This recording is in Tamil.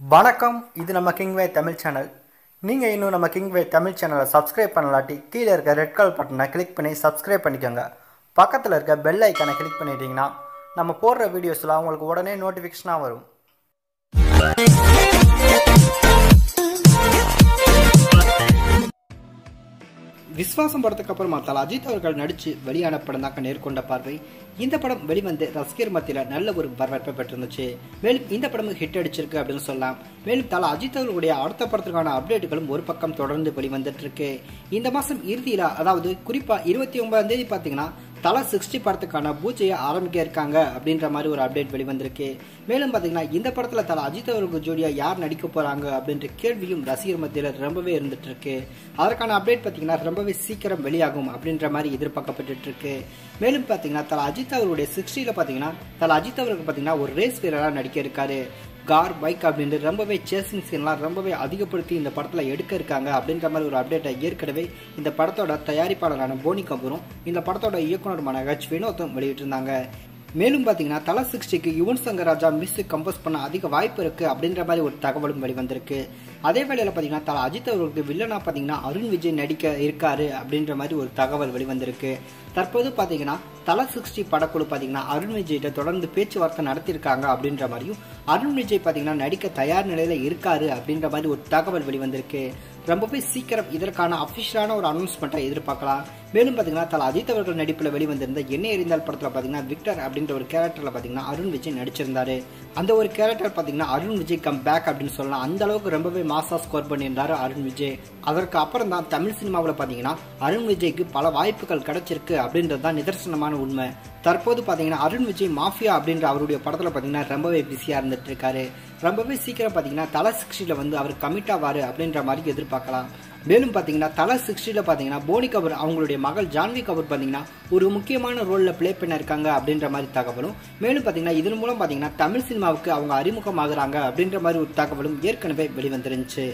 வணக்கம் இது நம்ம கிங்வே தமிழ் சேனல் நீங்கள் இன்னும் நம்ம கிங்வே தமிழ் சேனலை சப்ஸ்கிரைப் பண்ணலாட்டி கீழே இருக்க ரெட் கலர் பட்டனை கிளிக் பண்ணி சப்ஸ்கிரைப் பண்ணிக்கோங்க. பக்கத்தில் இருக்க பெல் ஐக்கானை கிளிக் பண்ணிட்டீங்கன்னா நம்ம போடுற வீடியோஸ்லாம் உங்களுக்கு உடனே நோட்டிஃபிகேஷனாக வரும். விஸ்வாசம் படத்துக்கு அப்புறமா தல அஜித் அவர்கள் நடிச்சு வெளியான படம் தான் நேர்கொண்ட பார்வை. இந்த படம் வெளிவந்து ரசிகர் மத்தியில நல்ல ஒரு வரவேற்பை பெற்றிருந்துச்சு. மேலும் இந்த படம் ஹிட் அடிச்சிருக்கு அப்படின்னு சொல்லலாம். மேலும் தல அஜித் அவர்களுடைய அடுத்த படத்துக்கான அப்டேட்டுகளும் ஒரு பக்கம் தொடர்ந்து வெளிவந்துட்டு இருக்கு. இந்த மாசம் இறுதியில அதாவது குறிப்பா இருபத்தி ஒன்பதாம் தேதி பாத்தீங்கன்னா தலா சிக்ஸ்டி படத்துக்கான பூஜையை ஆரம்பிக்க இருக்காங்க அப்படின்ற மாதிரி ஒரு அப்டேட் வெளிவந்திருக்கு. மேலும் பார்த்தீங்கன்னா இந்த படத்தில் தலா அஜித் அவர்களுக்கு ஜோடியாக யார் நடிக்க போகிறாங்க அப்படின்ற கேள்வியும் ரசிகர் மத்தியில் ரொம்பவே இருந்துட்டு இருக்கு அதற்கான அப்டேட் பார்த்தீங்கன்னா ரொம்பவே சீக்கிரம் வெளியாகும் அப்படின்ற மாதிரி எதிர்பார்க்கப்பட்டு இருக்கு மேலும் பார்த்தீங்கன்னா தலா அஜித் அவருடைய சிக்ஸ்டியில் பார்த்தீங்கன்னா தலா அஜித் அவருக்கு பார்த்தீங்கன்னா ஒரு ரேஸ் வீரராக நடிக்க இருக்காரு. கார் பைக் அப்படின்ட்டு ரொம்பவே சேசிங் சீன்லாம் ரொம்பவே அதிகப்படுத்தி இந்த படத்தில் எடுக்க இருக்காங்க அப்படின்ற மாதிரி ஒரு அப்டேட்டை ஏற்கனவே இந்த படத்தோட தயாரிப்பாளரான போனி கபூரும் இந்த படத்தோட இயக்குனருமான ஹெச் வினோத்தும் வெளியிட்டிருந்தாங்க. மேலும் பார்த்தீங்கன்னா தலா சிக்ஸ்டிக்கு யுவன் சங்கர் ராஜா மியூசிக் கம்போஸ் பண்ண அதிக வாய்ப்பு இருக்கு அப்படின்ற மாதிரி ஒரு தகவலும் வெளிவந்திருக்கு. அதே வேளையில் பார்த்தீங்கன்னா தலா அஜித் அவர்களுக்கு வில்லனா பார்த்தீங்கன்னா அருண் விஜய் நடிக்க இருக்காரு அப்படின்ற மாதிரி ஒரு தகவல் வெளிவந்திருக்கு. தற்போது பார்த்தீங்கன்னா தலா சிக்ஸ்டி படக்குழு பார்த்தீங்கன்னா அருண் விஜய்கிட்ட தொடர்ந்து பேச்சுவார்த்தை நடத்தியிருக்காங்க அப்படின்ற மாதிரியும் அருண் விஜய் பார்த்தீங்கன்னா நடிக்க தயார் நிலையில இருக்காரு அப்படின்ற மாதிரி ஒரு தகவல் வெளிவந்திருக்கு. ரொம்பவே சீக்கிரம் இதற்கான அஃபிஷியலான ஒரு அனௌன்ஸ்மெண்ட்டை எதிர்பார்க்கலாம். மேலும் பார்த்தீங்கன்னா தலா அஜித் அவர்கள் நடிப்பில் வெளிவந்திருந்த என்ன எரிந்தால் படத்தில் பார்த்தீங்கன்னா விக்டர் அப்படின்ற ஒரு கேரக்டரில் பார்த்தீங்கன்னா அருண் விஜய் நடிச்சிருந்தாரு. அந்த ஒரு கேரக்டர் பார்த்தீங்கன்னா அருண் விஜய் கம் பேக் அப்படின்னு சொல்லலாம். அந்த அளவுக்கு ரொம்பவே மாசா ஸ்கோர் பண்ணியிருந்தாரு அருண் விஜய். அதற்கு அப்புறம் தான் தமிழ் சினிமாவில் பார்த்தீங்கன்னா அருண் விஜய்க்கு பல வாய்ப்புகள் கிடைச்சிருக்கு அப்படின்றது தான் நிதர்சனமான உண்மை. தற்போது பார்த்தீங்கன்னா அருண் விஜய் மாஃபியா அப்படின்ற அவருடைய படத்தில் பார்த்தீங்கன்னா ரொம்பவே பிஸியாக இருந்துட்டு இருக்காரு. ரொம்பவே சீக்கிரம் பார்த்தீங்கன்னா தலை சிக்ஸ்டியில் வந்து அவர் கமிட் ஆவார் அப்படின்ற மாதிரி எதிர்பார்க்கலாம். மேலும் பார்த்தீங்கன்னா தலை சிக்ஸ்டியில் பார்த்தீங்கன்னா போனி கபூர் அவங்களுடைய மகள் ஜான்வி கபூர் பார்த்தீங்கன்னா ஒரு முக்கியமான ரோலில் ப்ளே பண்ண இருக்காங்க அப்படின்ற மாதிரி தகவலும் மேலும் பார்த்தீங்கன்னா இதன் மூலம் பார்த்தீங்கன்னா தமிழ் சினிமாவுக்கு அவங்க அறிமுகமாகறாங்க அப்படின்ற மாதிரி ஒரு தகவலும் ஏற்கனவே வெளிவந்துருந்துச்சு.